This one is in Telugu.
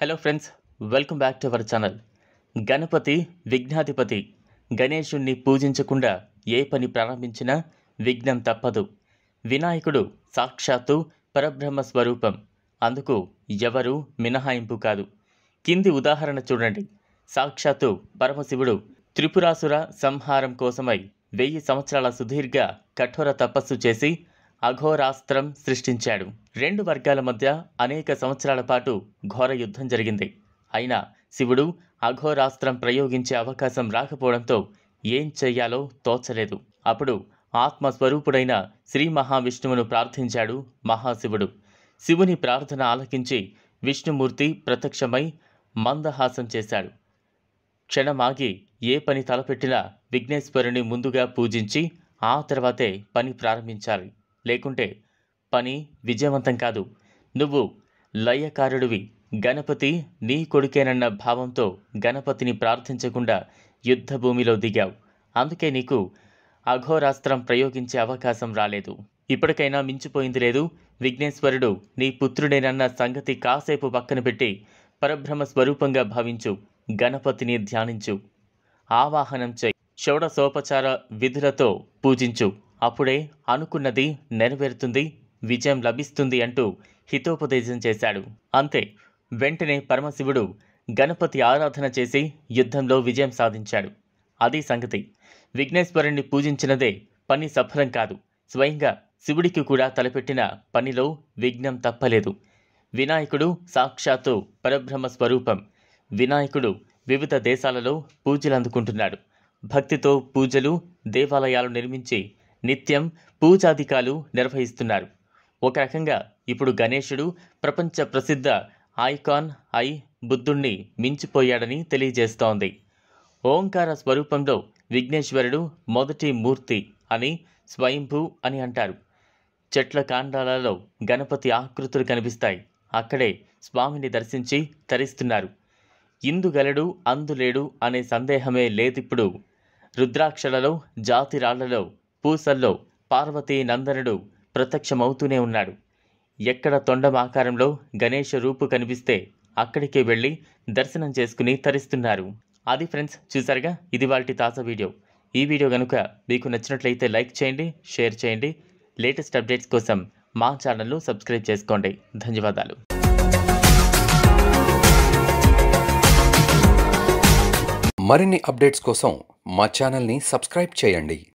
Hello friends welcome back to our channel Ganapati విఘ్నాధిపతి. గణేశుణ్ణి పూజించకుండా ఏ పని ప్రారంభించినా విఘ్నం తప్పదు. వినాయకుడు సాక్షాత్తు పరబ్రహ్మ స్వరూపం. అందుకు ఎవరు మినహాయింపు కాదు. కింది ఉదాహరణ చూడండి. సాక్షాత్తు పరమశివుడు త్రిపురాసుర సంహారం కోసమై వెయ్యి సంవత్సరాల సుదీర్ఘ కఠోర తపస్సు చేసి అఘోరాస్త్రం సృష్టించాడు. రెండు వర్గాల మధ్య అనేక సంవత్సరాల పాటు ఘోర యుద్ధం జరిగింది. అయినా శివుడు అఘోరాస్త్రం ప్రయోగించే అవకాశం రాకపోవడంతో ఏం చెయ్యాలో తోచలేదు. అప్పుడు ఆత్మస్వరూపుడైన శ్రీ మహావిష్ణువును ప్రార్థించాడు మహాశివుడు. శివుని ప్రార్థన ఆలకించి విష్ణుమూర్తి ప్రత్యక్షమై మందహాసం చేశాడు. క్షణమాగి ఏ పని తలపెట్టినా విఘ్నేశ్వరుని ముందుగా పూజించి ఆ తర్వాతే పని ప్రారంభించాలి. లేకుంటే పని విజయవంతం కాదు. నువ్వు లయకారుడివి. గణపతి నీ కొడుకేనన్న భావంతో గణపతిని ప్రార్థించకుండా యుద్ధభూమిలో దిగావు. అందుకే నీకు అఘోరాస్త్రం ప్రయోగించే అవకాశం రాలేదు. ఇప్పటికైనా మించిపోయింది లేదు. విఘ్నేశ్వరుడు నీ పుత్రుడేనన్న సంగతి కాసేపు పక్కన పెట్టి పరబ్రహ్మ స్వరూపంగా భావించు. గణపతిని ధ్యానించు. ఆవాహనం చేయి. షోడసోపచార విధులతో పూజించు. అప్పుడే అనుకున్నది నెరవేరుతుంది విజయం లభిస్తుంది అంటూ హితోపదేశం చేశాడు. అంతే వెంటనే పరమశివుడు గణపతి ఆరాధన చేసి యుద్ధంలో విజయం సాధించాడు. అది సంగతి. విఘ్నేశ్వరుణ్ణి పూజించినదే పని సఫలం కాదు. స్వయంగా శివుడికి కూడా తలపెట్టిన పనిలో విఘ్నం తప్పలేదు. వినాయకుడు సాక్షాత్తు పరబ్రహ్మ స్వరూపం. వినాయకుడు వివిధ దేశాలలో పూజలు అందుకుంటున్నాడు భక్తితో పూజలు దేవాలయాలు నిర్మించి నిత్యం పూజాధికాలు నిర్వహిస్తున్నారు. ఒక రకంగా ఇప్పుడు గణేశుడు ప్రపంచ ప్రసిద్ధ ఐకాన్ ఐ బుద్ధుణ్ణి మించిపోయాడని తెలియజేస్తోంది. ఓంకార స్వరూపంలో విఘ్నేశ్వరుడు మొదటి మూర్తి అని స్వయంభూ అని అంటారు. చెట్ల కాండాలలో గణపతి ఆకృతులు కనిపిస్తాయి. అక్కడే స్వామిని దర్శించి తరిస్తున్నారు. ఇందుగలడు అందులేడు అనే సందేహమే లేదిప్పుడు రుద్రాక్షలలో జాతిరాళ్ళలో పూసల్లో పార్వతీ నందనుడు ప్రత్యక్షమవుతూనే ఉన్నాడు. ఎక్కడ తొండం ఆకారంలో గణేష రూపు కనిపిస్తే అక్కడికే వెళ్ళి దర్శనం చేసుకుని తరిస్తున్నారు. అది ఫ్రెండ్స్ చూసారుగా ఇది వాళ్ళ తాజా వీడియో. ఈ వీడియో కనుక మీకు నచ్చినట్లయితే లైక్ చేయండి షేర్ చేయండి. లేటెస్ట్ అప్డేట్స్ కోసం మా ఛానల్ను సబ్స్క్రైబ్ చేసుకోండి. ధన్యవాదాలు. మరిన్ని అప్డేట్స్ కోసం మా ఛానల్ని సబ్స్క్రైబ్ చేయండి.